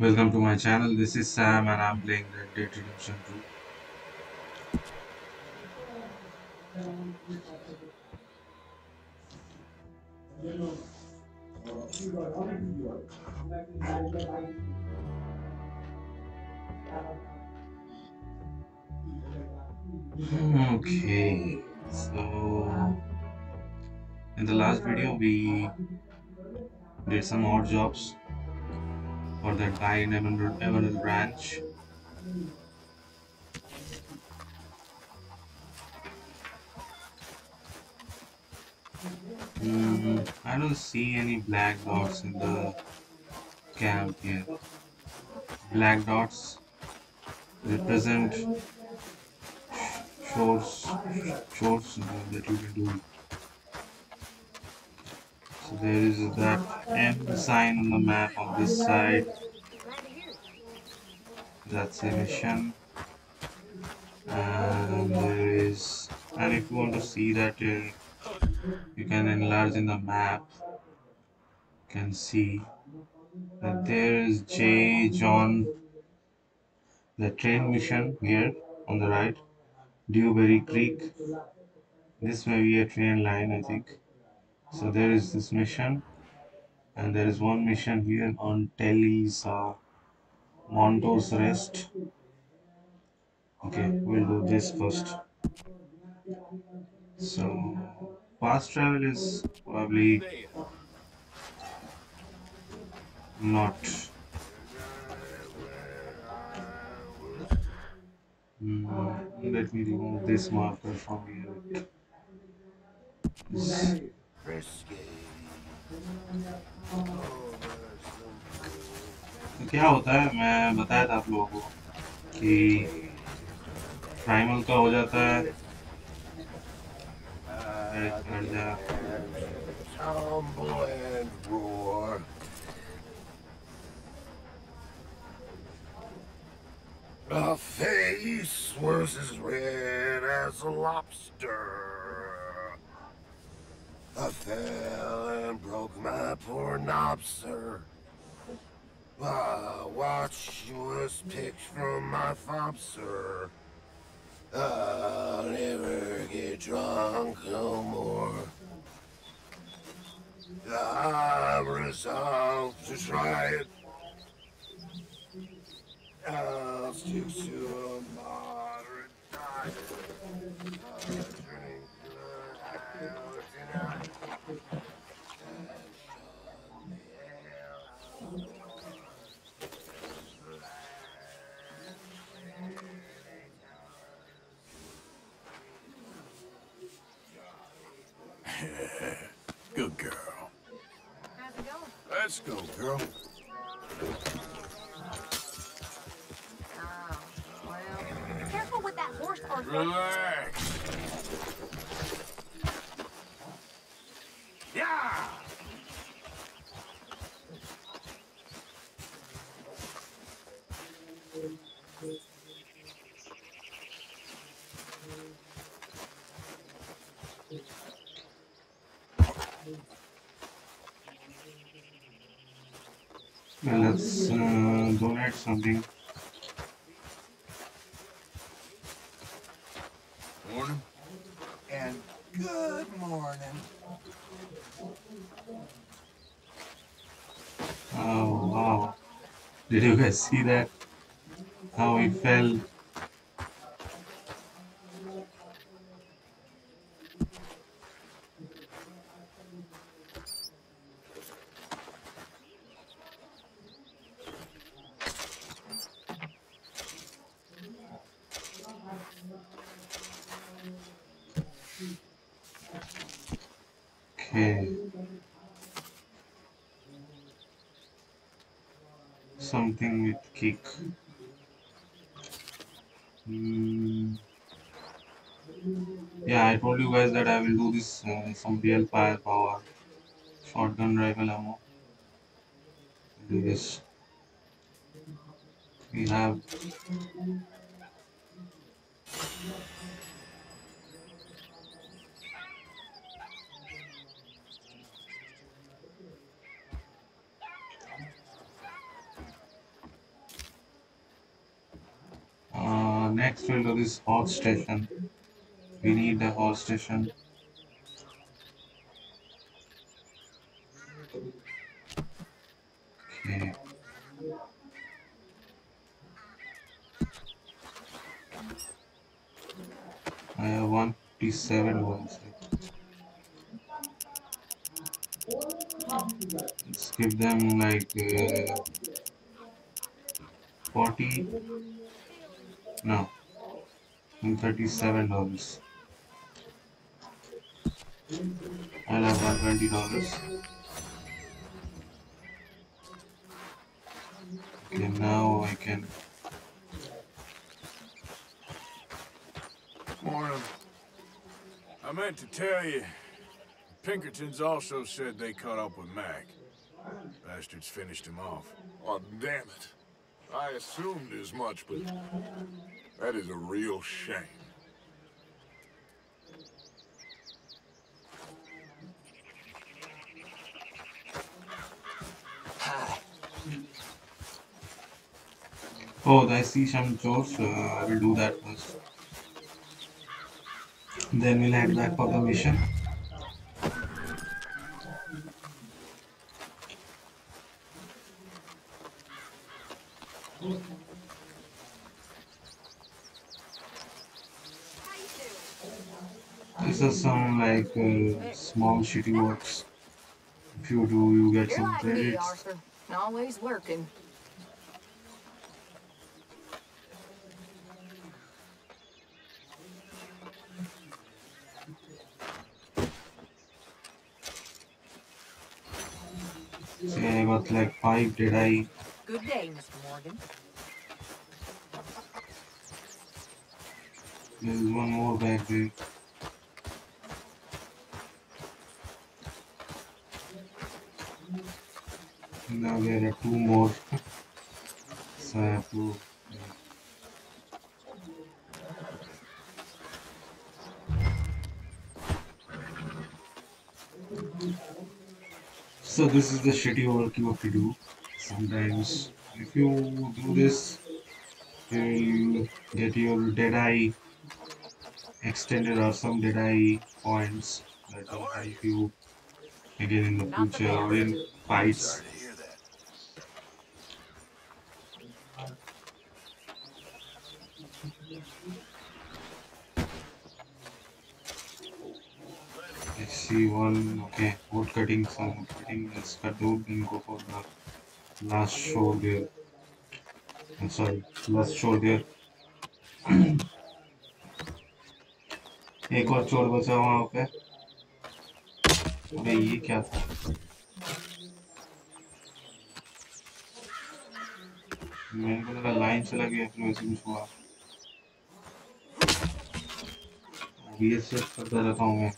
Welcome to my channel. This is Sam and I'm playing Red Dead Redemption 2. Okay, so in the last video we did some odd jobs for that guy in Emerald, Ranch. Mm, I don't see any black dots in the camp here. Black dots represent chores, chores that you can do. So there is that M sign on the map on this side. That's a mission. And there is, and if you want to see that, uh, you can enlarge in the map. You can see that there is J. John, the train mission here on the right, Dewberry Creek. This may be a train line, I think. So there is this mission, and there is one mission here on Telisa Montos Rest. Okay, we'll do this first. So fast travel is probably not. Hmm, let me remove this marker from here. This- क्या होता है मैं बताया था आप लोगों को कि प्राइमल का हो जाता है अरे, हट जा Tumble and roar. A face was as red as a lobster. I fell and broke my poor knob, sir. My watch was picked from my fob, sir. I'll never get drunk no more. I'm resolved to try it. I'll stick to a moderate diet. I'll drink the hell tonight. And shut the hell Good girl. How's it going? Let's go, girl. Oh, well. Careful with that horse, Arthur. Relax. Yeah. Well, let's uh, donate something. Morning. And good morning. Oh wow! Did you guys see that? How he fell? will do this uh, some real firepower shotgun rifle ammo. Do this. We have uh, next we'll do this horse station. We need the horse station. 157 ones. Let's give them like uh, 40. No. and $37. I'll have $120. Okay, now I can. Morning. I meant to tell you, Pinkertons also said they caught up with Mac. Bastards finished him off. Oh, damn it. I assumed as much, but that is a real shame. Oh, I see some chores. Uh, I will do that first. Then we'll head back for the mission. This is some like uh, small shitty works. If you do, you get some credits. Always working. See, I got like five. Did I? Good day, Mr. Morgan. There's one more back there. Now there are two more. so I have to. So this is the shitty work you have to do. Sometimes if you do this, you get your dead eye extended or some dead eye points that will help you again in the the future or in fights. One. Okay, wood cutting. Some cutting. Let's cut wood and go for the last shore there. I'm sorry, last shore there. एक और चोर बचा वहाँ पे अबे ये क्या था मेरे को लगा लाइन चला गया फिर वैसे कुछ हुआ ये सेट करता रहता हूँ मैं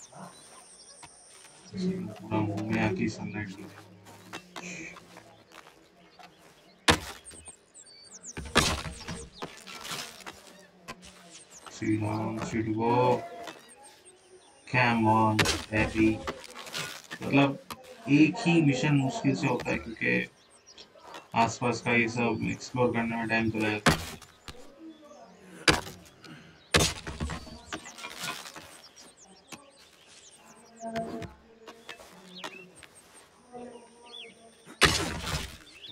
आके sunlight on, go. Come on. मतलब एक ही मिशन मुश्किल से होता है क्योंकि आसपास का ये सब एक्सप्लोर करने में टाइम तो लगेगा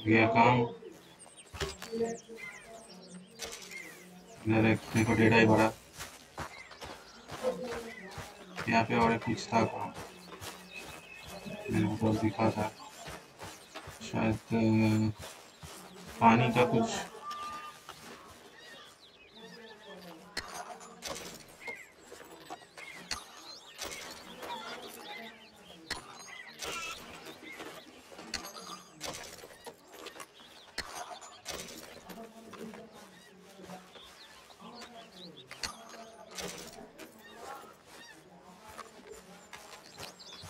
गया काम। इधर एक को डेढ़ ही बड़ा यहाँ पे और एक कुछ था काम। मैंने तो दिखा था। शायद पानी का कुछ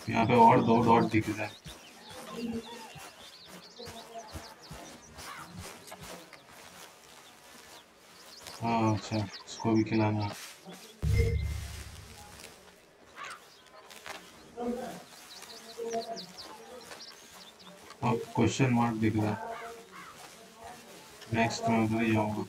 यहाँ पे और दो डॉट दिख रहा है। हाँ अच्छा इसको भी खिलाना अब क्वेश्चन मार्क दिख रहा है। नेक्स्ट मैं उधर ही जाऊँगा।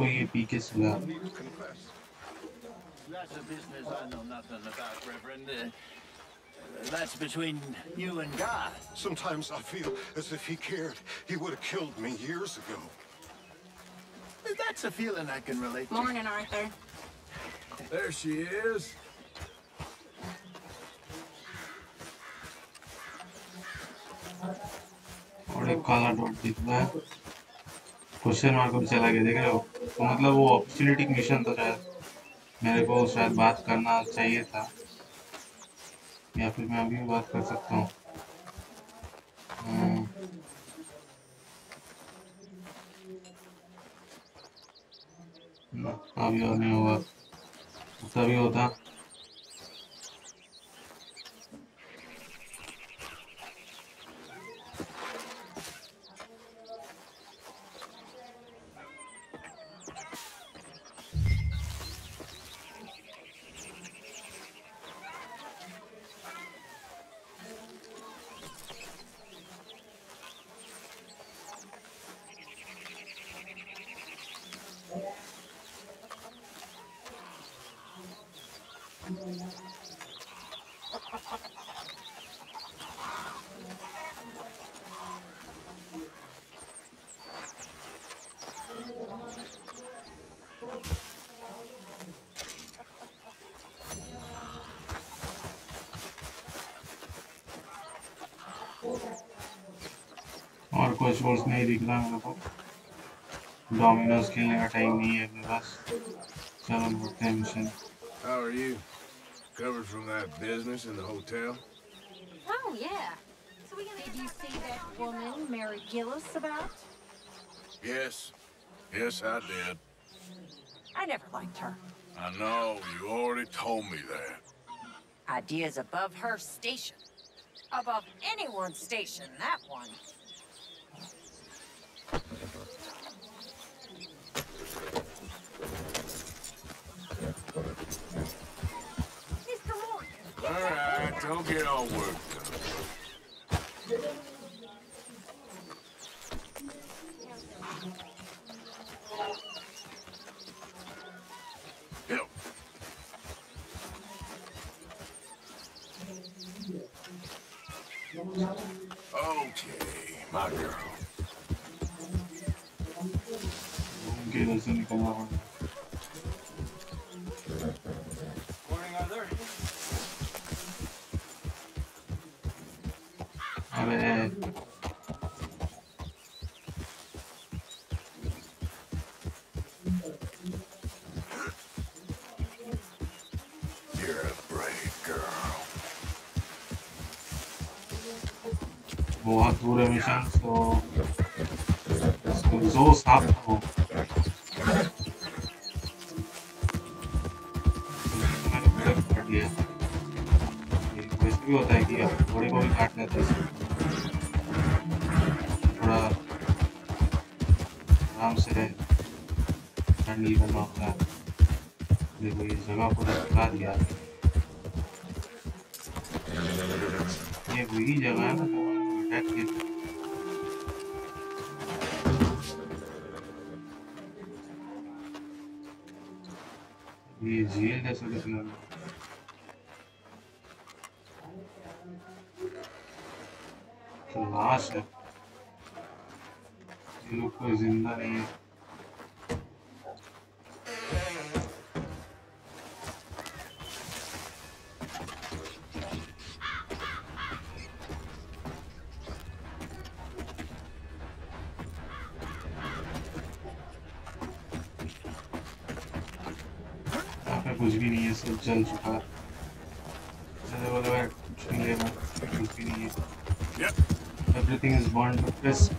कि रात को ये पी के सोया Need to confess. That's a business I know nothing about, Reverend. Uh, that's between you and God. Sometimes I feel as if he cared. He would have killed me years ago. That's a feeling I can relate to. Morning, Arthur. There she is. और एक काला dot दिख रहा है question mark भी चला गया देख रहे हो? तो मतलब वो अपॉर्चुनिटी मिशन तो शायद मेरे को शायद बात करना चाहिए था। या फिर मैं अभी बात कर सकता हूँ। हम्म, अभी और नहीं होगा। तभी होता। सोर्स नहीं दिख रहा मेरे को डोमिनोज खेलने का टाइम नहीं है अपने पास चलो बढ़ते हैं mission How are you? Covered from that business in the hotel? Oh, yeah. So we Did you see that woman, Mary Gillis, about? Yes. Yes, I did. I never liked her. I know. You already told me that. Ideas above her station. Above anyone's station, that one. All right, don't get all worked up. Help. Okay, my girl. Get us in the galore. अबे आराम से handle करना होता है देखो ये जगह पूरा दिखा दिया ये वही जगह है ना अटैक की। ये झील जैसा दिख रहा है तो लाश है लोग कोई ज़िंदा नहीं है कुछ भी नहीं है सब जल चुका है कुछ नहीं लेना finish. Yep. Everything is burned to crisp.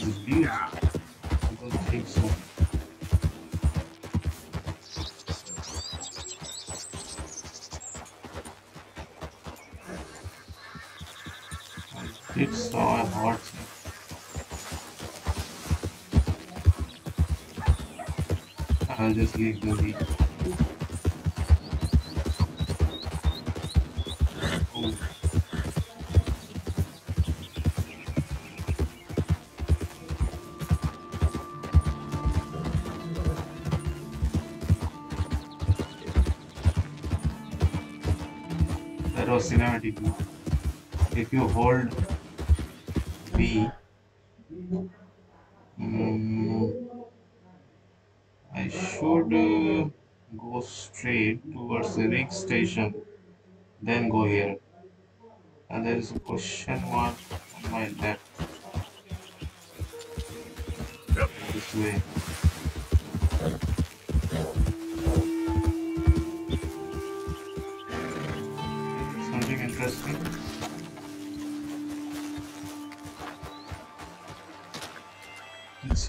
My boundaries is huge. I don't think so. Horse. I'll just leave the lead. Cinematic mode. If you hold B, mm, I should uh, go straight towards the rig station, then go here. And there is a question mark on my left. This way.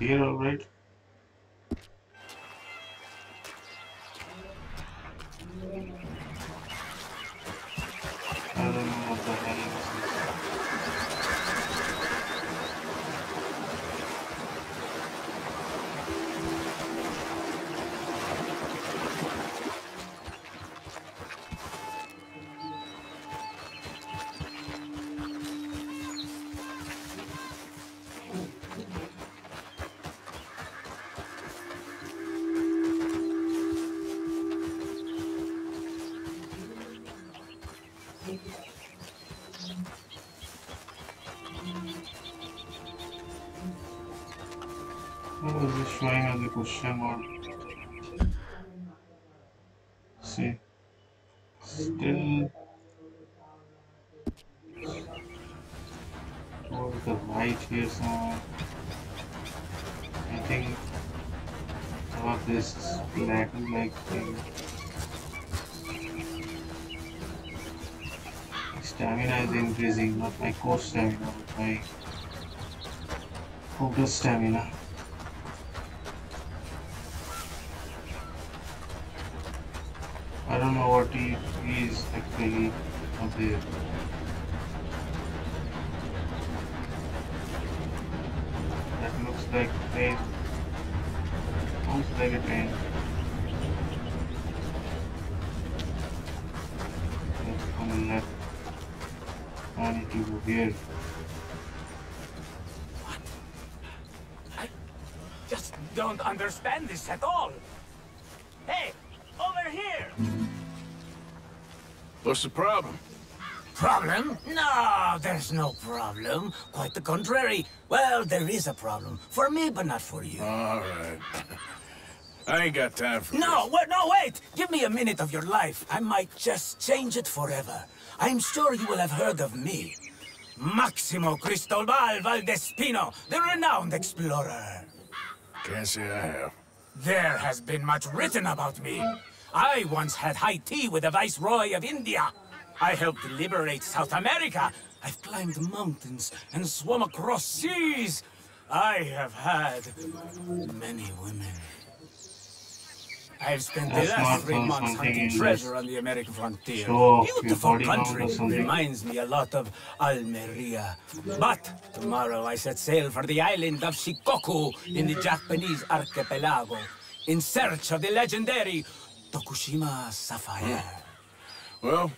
Here, alright. Question mark? See, still towards the right here somewhere. I think some of this plateau-like thing. Stamina is increasing, not my core stamina, but my focus stamina. Up there. That looks like a train. Looks like a train. That's on the left. I need to go here. i Just don't understand this at all. Hey, over here! What's the problem? Problem? No, there's no problem. Quite the contrary. Well, there is a problem. For me, but not for you. All right. I ain't got time for No, wait, no, wait! Give me a minute of your life. I might just change it forever. I'm sure you will have heard of me. Maximo Cristobal Valdespino, the renowned explorer. Can't say I have. There has been much written about me. I once had high tea with the Viceroy of India. I helped liberate South America. I've climbed mountains and swum across seas. I have had many women. I've spent the last three months hunting treasure on the American frontier. show off your Beautiful body count or country. Reminds me a lot of Almeria. But tomorrow I set sail for the island of Shikoku in the Japanese archipelago in search of the legendary Tokushima Sapphire. Well,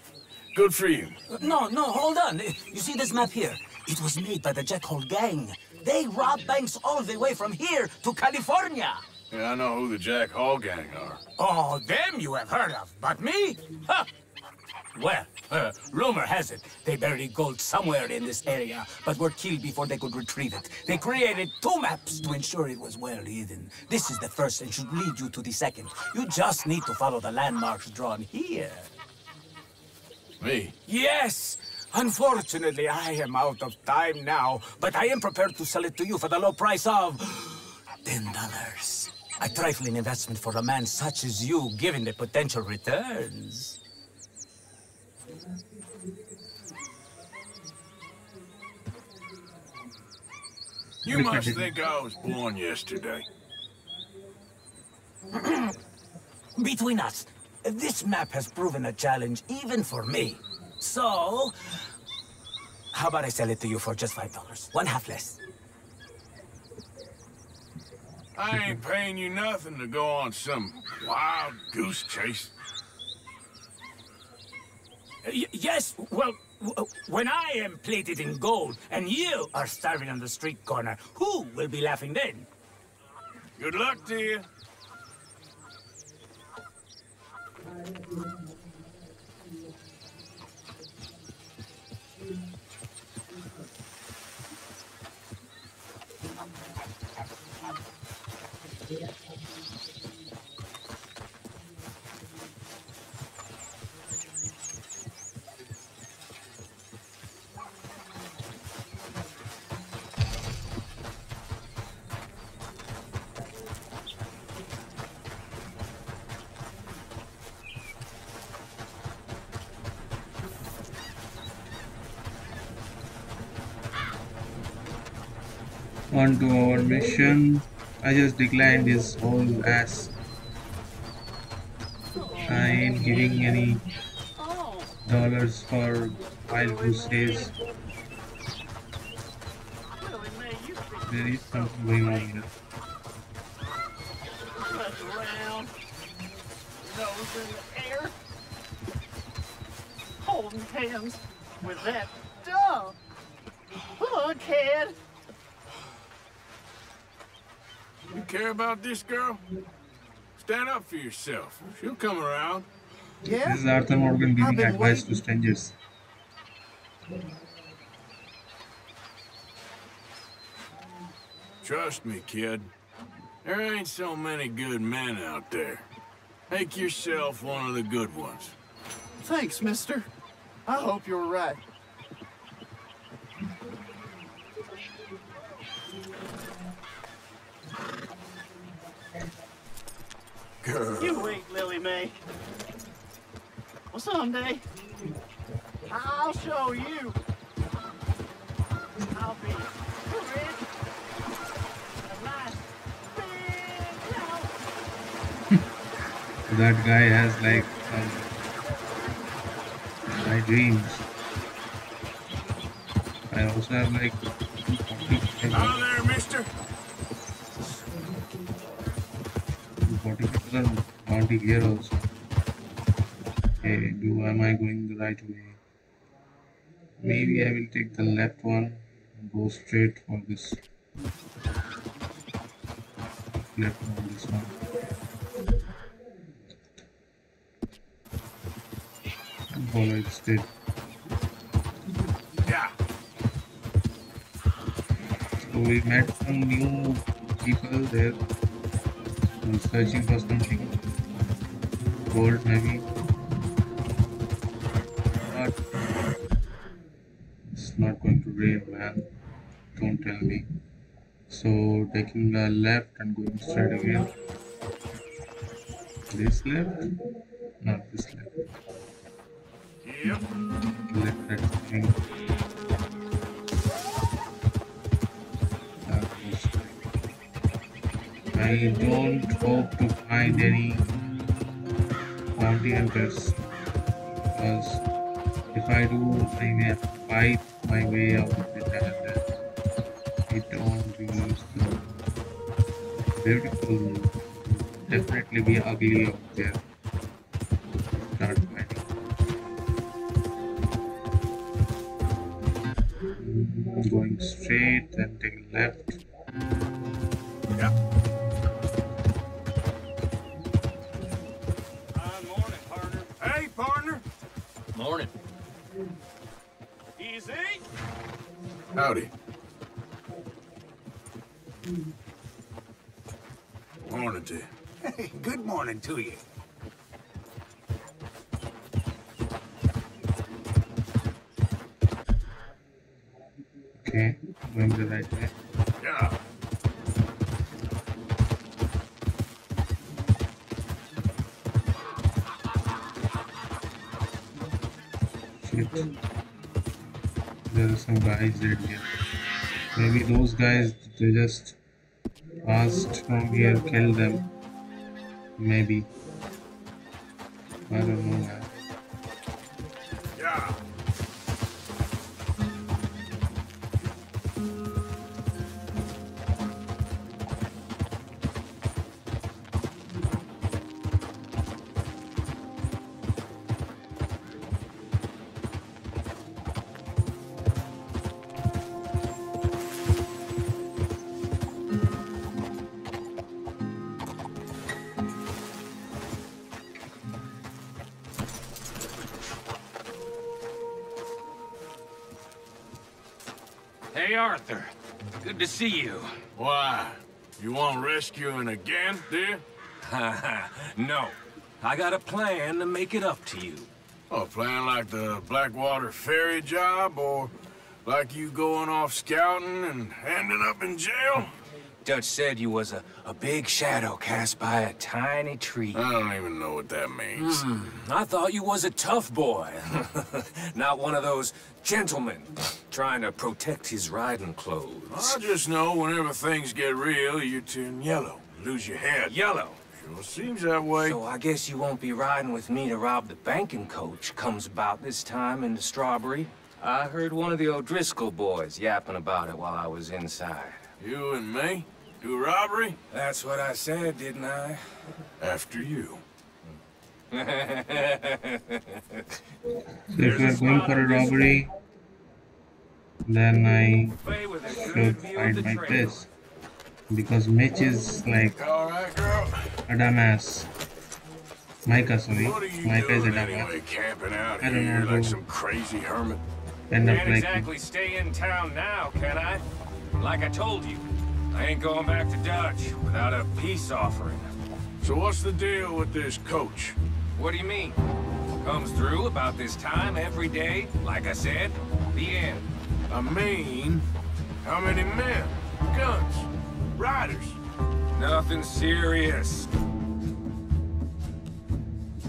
good for you. No, no, hold on. You see this map here? It was made by the Jack Hall Gang. They rob banks all the way from here to California. Yeah, I know who the Jack Hall gang are. Oh, them you have heard of, but me? Huh. Well, uh, rumor has it they buried gold somewhere in this area, but were killed before they could retrieve it. They created two maps to ensure it was well hidden. This is the first and should lead you to the second. You just need to follow the landmarks drawn here. Me? Yes! Unfortunately, I am out of time now, but I am prepared to sell it to you for the low price of... ten dollars. A trifling investment for a man such as you, given the potential returns. You must think I was born yesterday. Between us, this map has proven a challenge even for me. So, how about I sell it to you for just five dollars? One half less. I ain't paying you nothing to go on some wild goose chase. Y- yes, well, w- when I am plated in gold and you are starving on the street corner, who will be laughing then? Good luck to you. Thank you. On to our mission. I just declined his whole ass. I ain't giving any dollars for wild goose chase. There is something going on here. in the air, holding hands with that dumb hookhead. You care about this girl? Stand up for yourself. She'll come around. Yeah? This is Arthur Morgan giving been advice to strangers. Trust me, kid. There ain't so many good men out there. Make yourself one of the good ones. Thanks, mister. I hope you're right. Girl. You wait, Lily Mae. Well, someday, I'll show you. I'll be rich. A nice big house. That guy has like some my dreams. I also have like Out there, mister. 40% bounty here also. Okay, do am I going the right way? Maybe I will take the left one and go straight for this left on this one. Follow it straight. Yeah. So we met some new people there. I'm searching for something. Gold maybe. But it's not going to rain man. Don't tell me. So taking the left and going straight again. This left? Not this left. Yep. Left that I don't hope to find any hunters because if I do, I may fight my way out of it and it won't be so beautiful. Definitely be ugly out there. Start Going straight, then take left. Morning to you. Hey, good morning to you. Okay, going the right way. Yeah. Shit. There are some guys dead here. Maybe those guys they just passed from here, killed them. Maybe. I don't know no. I got a plan to make it up to you. Oh, playing like the Blackwater ferry job, or like you going off scouting and ending up in jail? Dutch said you was a, a big shadow cast by a tiny tree. I don't even know what that means. Hmm, I thought you was a tough boy. Not one of those gentlemen trying to protect his riding clothes. I just know whenever things get real, you turn yellow, lose your head. Yellow. Sure seems that way. So I guess you won't be riding with me to rob the banking coach comes about this time in the Strawberry. I heard one of the O'Driscoll boys yapping about it while I was inside. You and me? Do robbery? That's what I said, didn't I? After you. So if you are going for a robbery, then I Play with a should good fight the like trail. this. Because Mitch is like All right, girl. a dumbass. Micah, sorry. What are Micah is a dumbass. anyway, camping out I don't here know, like some crazy hermit? End up Can't like exactly stay in town now, can I? Like I told you, I ain't going back to Dutch without a peace offering. So what's the deal with this coach? What do you mean? Comes through about this time every day, like I said. The end. I mean, how many men, guns, riders? Nothing serious.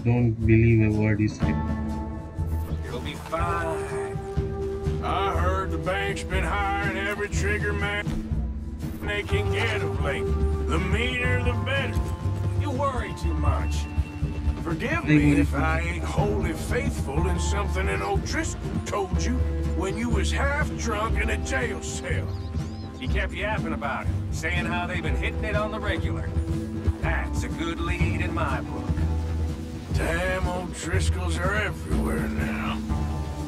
don't believe a word he said. It'll be fine. I heard the bank's been hiring every trigger man they can get of late. The meaner, the better. You worry too much. Forgive me if I ain't wholly faithful in something an O'Driscoll told you when you was half drunk in a jail cell. He kept yapping about it, saying how they've been hitting it on the regular. That's a good lead in my book. Damn O'Driscolls are everywhere now.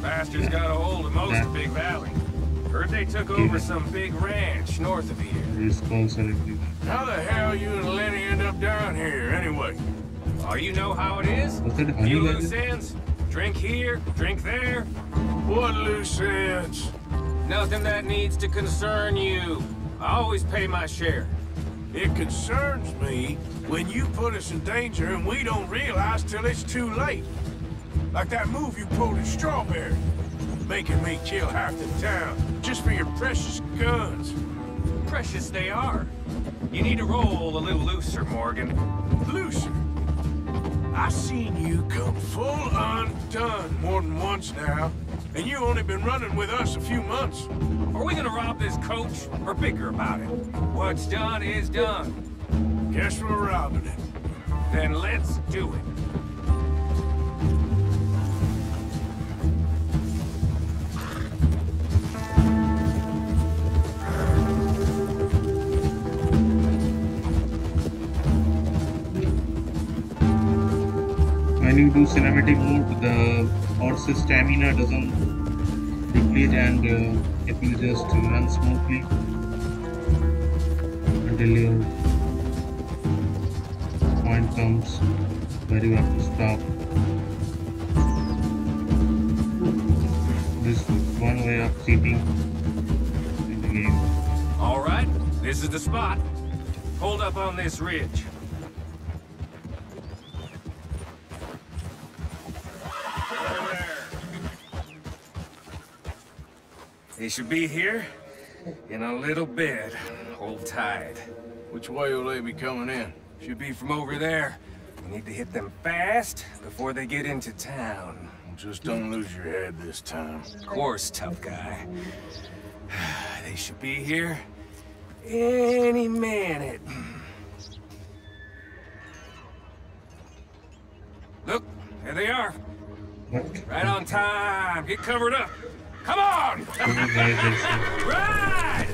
Bastards got a hold of most of Big Valley. Heard they took over some big ranch north of here. His calls are everywhere. How the hell you and Lenny end up down here anyway? Oh, you know how it is? Was that a honey Few loose ends. Drink here, drink there. What loose ends? Nothing that needs to concern you. I always pay my share. It concerns me when you put us in danger and we don't realize till it's too late. Like that move you pulled in Strawberry. Making me kill half the town just for your precious guns. Precious they are. You need to roll a little looser, Morgan. Looser. I've seen you come full undone more than once now. And you've only been running with us a few months. Are we gonna rob this coach or bicker about it? What's done is done. Guess we're robbing it. Then let's do it. When you do cinematic mode, the horse's stamina doesn't and uh, it will just run smoothly until your point comes where you have to stop. This one way of cheating in the game. All right this is the spot. Hold up on this ridge. They should be here in a little bit. Hold tight. Which way will they be coming in? Should be from over there. We need to hit them fast before they get into town. Just don't lose your head this time. Of course, tough guy. They should be here any minute. Look, there they are. Right on time. Get covered up. Come on! Two guys are Ride!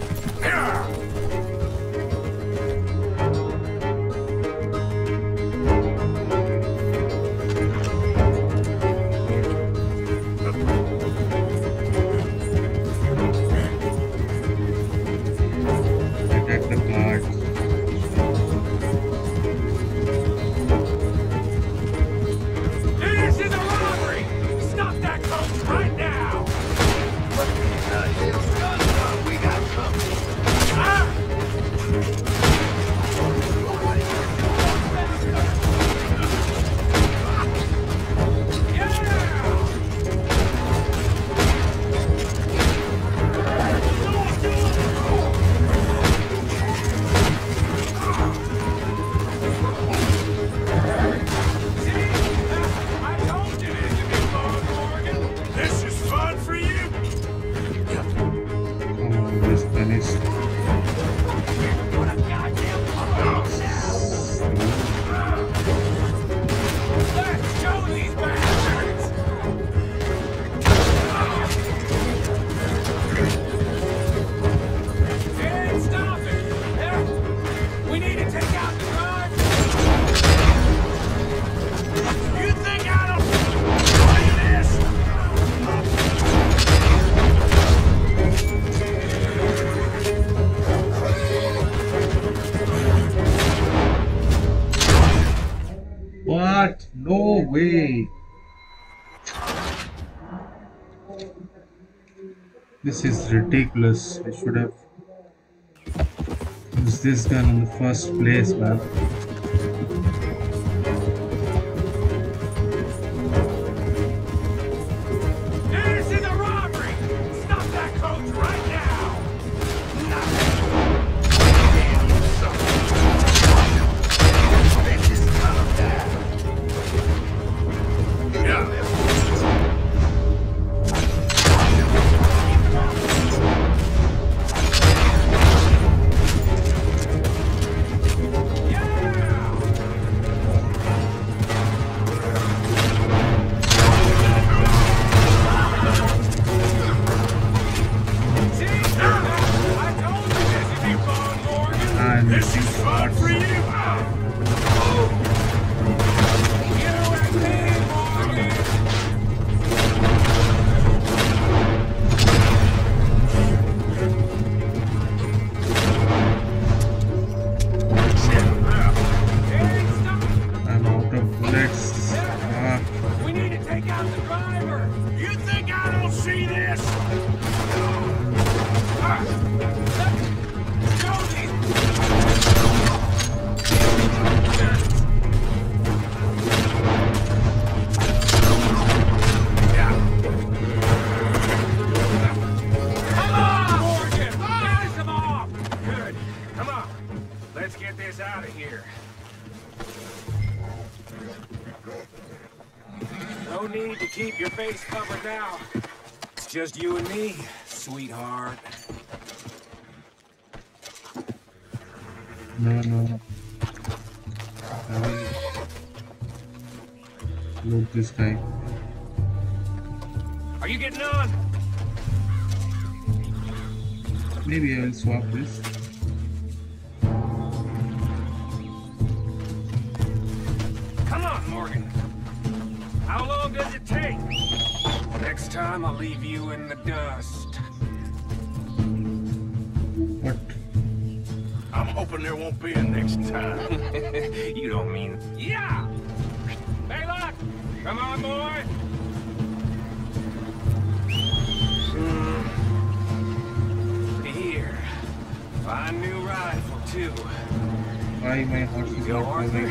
Ridiculous. I should have used this gun in the first place, man. Just you and me, sweetheart. no, no. I will this guy. Are you getting on? Maybe I will swap this. Come on, Morgan. How long does it take? Next time I'll leave you in the dust. I'm hoping there won't be a next time. you don't mean... Yeah! Hey, look! Come on, boy! Mm. Here. Find new rifle, too. Why my horse is go, Arthur.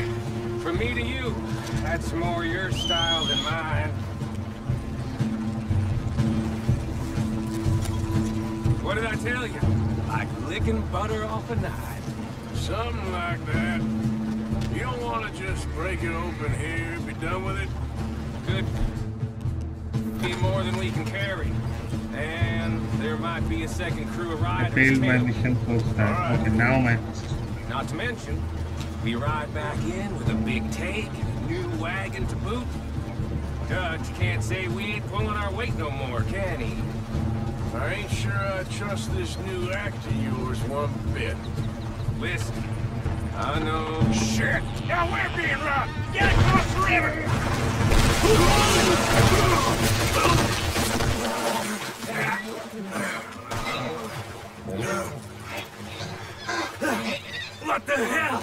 From me to you. That's more your style than mine. What did I tell you? Like licking butter off a knife. Something like that. You don't want to just break it open here, and be done with it? Could be more than we can carry. And there might be a second crew of I riders. failed my too. mission first time. Okay, now my Not to mention, we ride back in with a big take and a new wagon to boot. Dutch can't say we ain't pulling our weight no more, can he? I ain't sure I trust this new act of yours one bit. Listen, I know... Shit! Now we're being robbed! Get across the river! What the hell?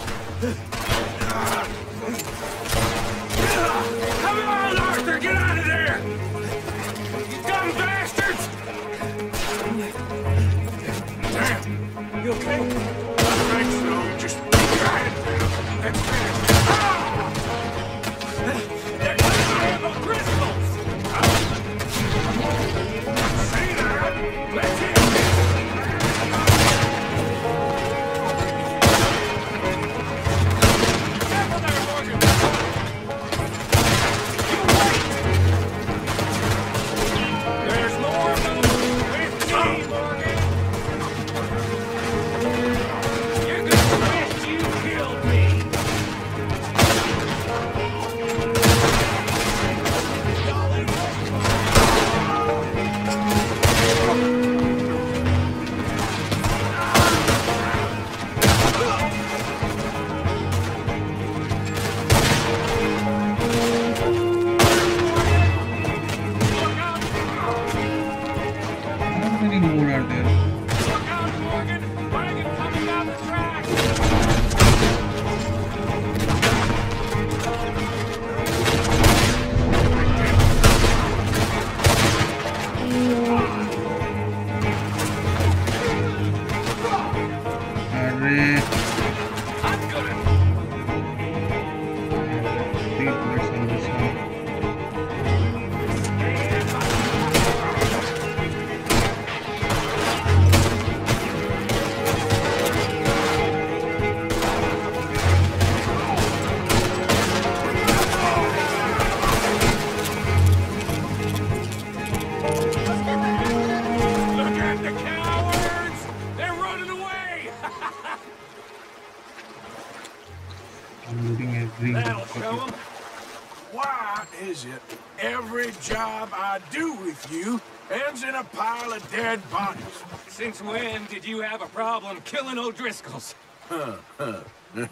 Dead bodies? Since when did you have a problem killing O'Driscolls?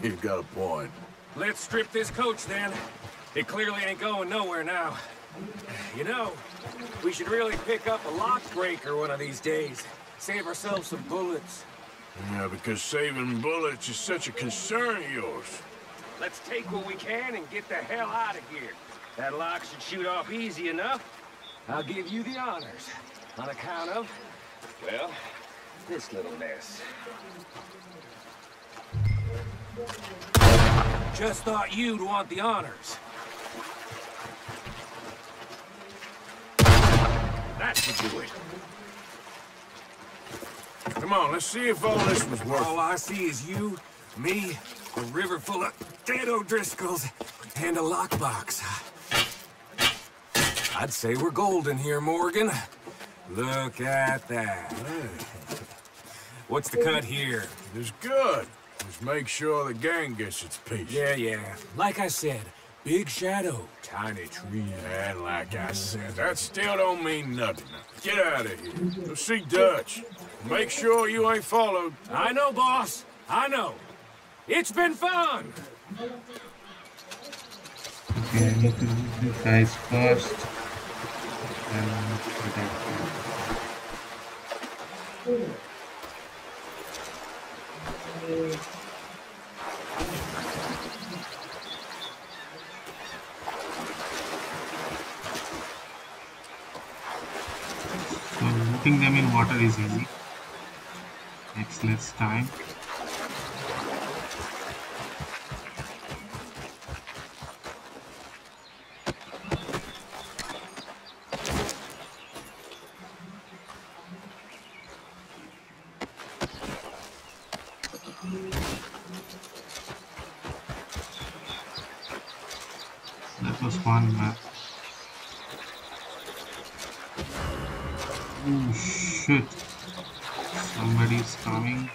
You've got a point. Let's strip this coach then. It clearly ain't going nowhere now. You know, we should really pick up a lock breaker one of these days. Save ourselves some bullets. Yeah, because saving bullets is such a concern of yours. Let's take what we can and get the hell out of here. That lock should shoot off easy enough. I'll give you the honors. On account of, well, this little mess. Just thought you'd want the honors. That should do it. Come on, let's see if all this was worth All I see is you, me, a river full of dead O'Driscolls, and a lockbox. I'd say we're golden here, Morgan. Look at that. What's the cut here? It's good. Just make sure the gang gets its piece. Yeah, yeah. Like I said, big shadow, tiny tree. And like I said, that still don't mean nothing. Get out of here. Go see Dutch. Make sure you ain't followed. I know, boss. I know. It's been fun. Okay, I need to use these guys first. So looting them in water is easy. Takes less time. That was fun, man. Oh shit. Somebody's coming.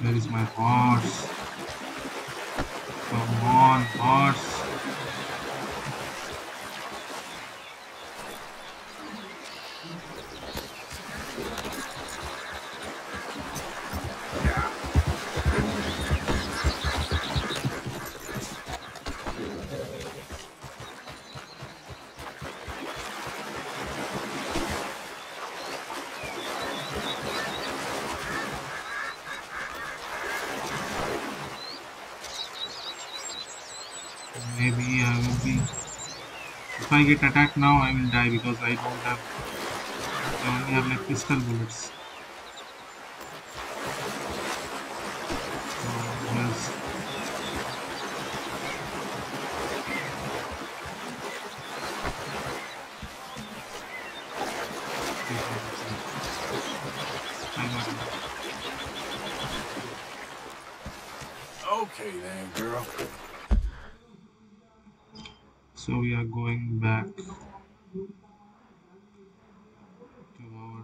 Where is my horse? Come on, horse. Maybe I will be. If I get attacked now, I will die because I don't have. I only have like pistol bullets. So, yes. I got it. Okay then, girl. So we are going back to our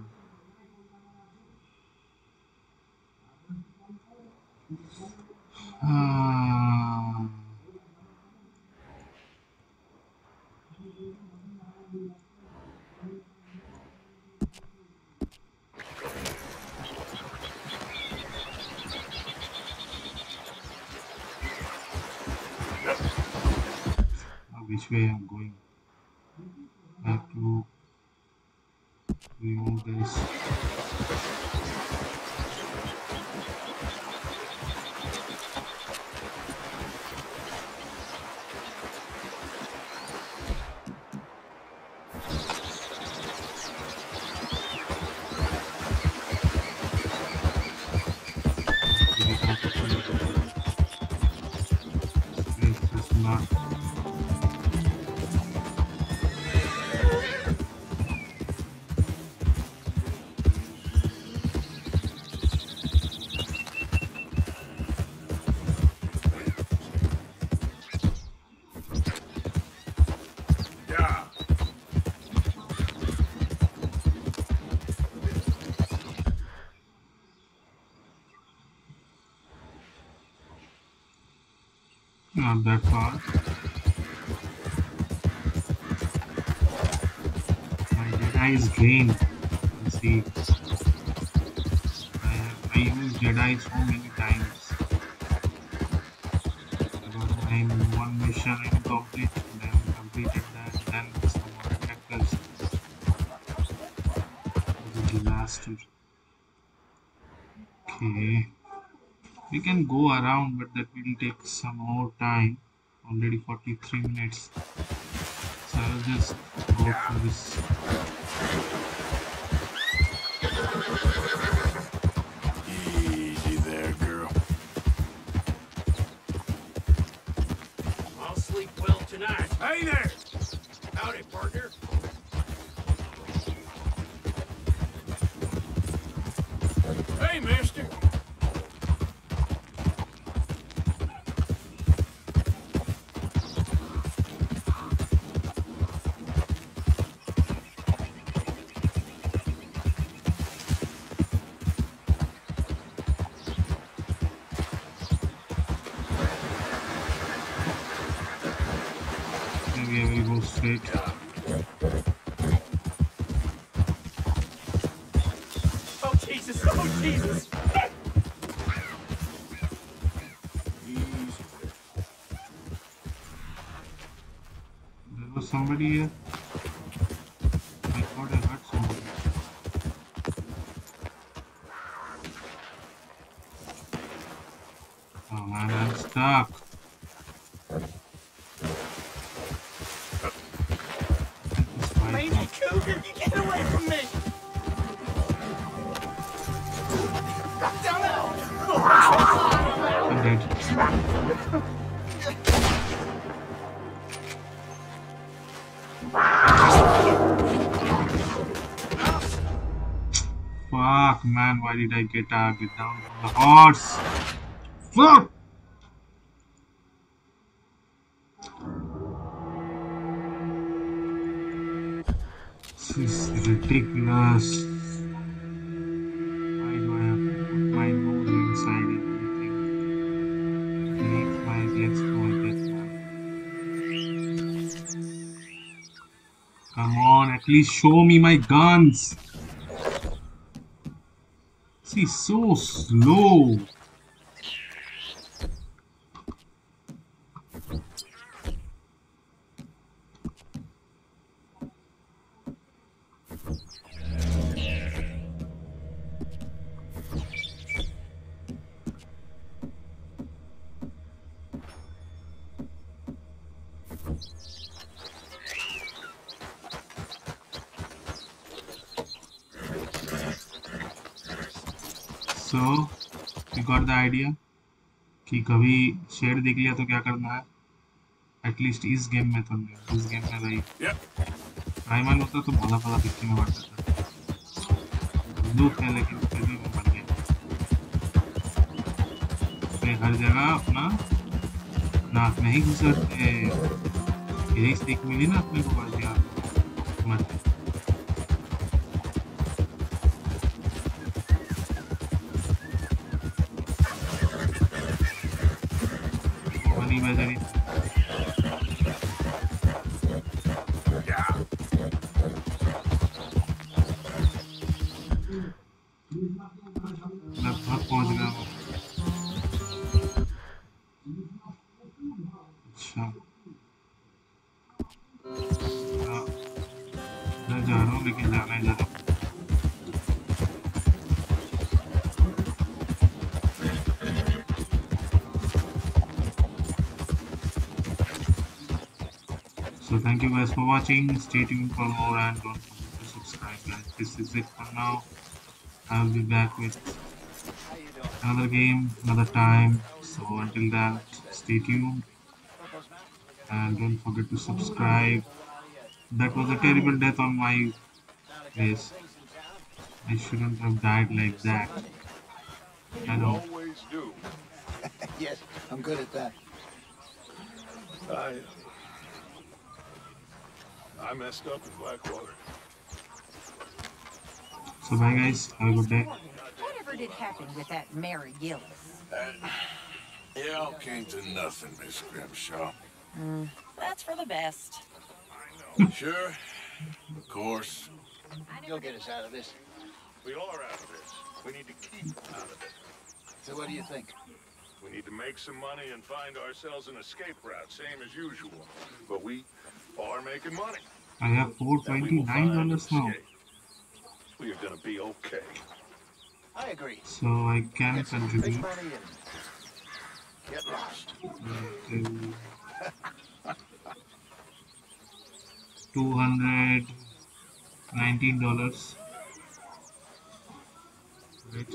Ah. Uh, that far. My Dead Eye is drained. You see, I I use Dead Eye so many can go around, but that will take some more time. Already 43 minutes. So I'll just go for this. Easy there, girl. I'll sleep well tonight. Hey there! Howdy, partner. There did I get, uh, get down the horse? Fuck! This is ridiculous. Why do I have to put my nose inside everything? My legs. Come on, at least show me my guns. See, so slow. कि कभी shade देख लिया तो क्या करना है? At least इस game में तो नहीं इस गेम में भाई प्राइमल होता तो भला भला दिखने में बढ़ता था। बंदूक है लेकिन फिर भी मैं मर गया। हर जगह अपना नाक में ही घुसरते यही सीख मिली ना अपने को बढ़ गया मर So thank you guys for watching. Stay tuned for more and don't forget to subscribe guys. This is it for now. I'll be back with another game, another time. So until that, stay tuned. And don't forget to subscribe. That was a terrible death on my face. I shouldn't have died like that. I know. Always do. yes, I'm good at that. I... I messed up in Blackwater. So bye guys. Have a good day. Whatever did happen with that Mary Gillis? Uh, it all came to nothing, Miss Grimshaw. Mm, that's for the best. Sure, of course. You'll get us out of this. We are out of this. We need to keep out of it. So what do you think? We need to make some money and find ourselves an escape route, same as usual. But we are making money. I have four and we twenty will nine find an dollars now. We are gonna be okay. I agree. So I can Get contribute. get lost. Two hundred nineteen dollars. Right.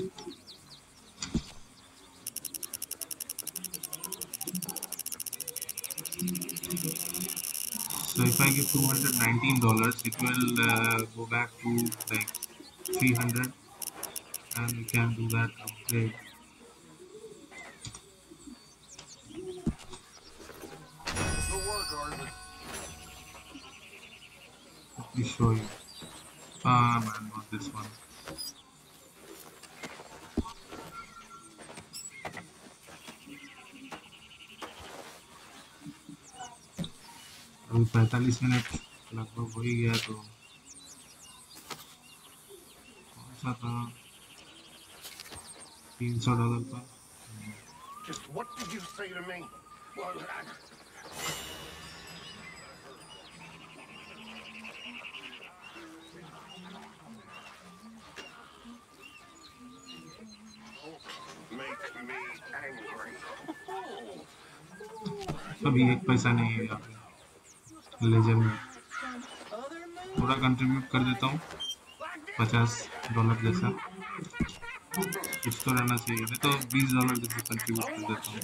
If I give two hundred nineteen dollars, it will uh, go back to like three hundred, and we can do that upgrade. Good work, Artemis. Let me show you. Ah man, not this one. पैंतालीस minute लगभग हो ही गया तो कौन सा था तीन सौ डॉलर का Just what did you say to me? Well, I... Make me angry. अभी एक पैसा नहीं है यहाँ पे लेजर में थोड़ा कंट्रीब्यूट कर देता हूँ, पचास डॉलर जैसा, कुछ तो रहना चाहिए। मैं तो बीस डॉलर जैसा कंट्रीब्यूट कर देता हूँ।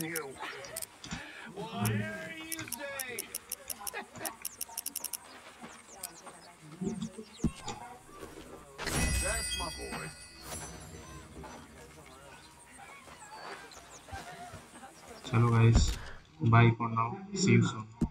चलो guys bye for now see you soon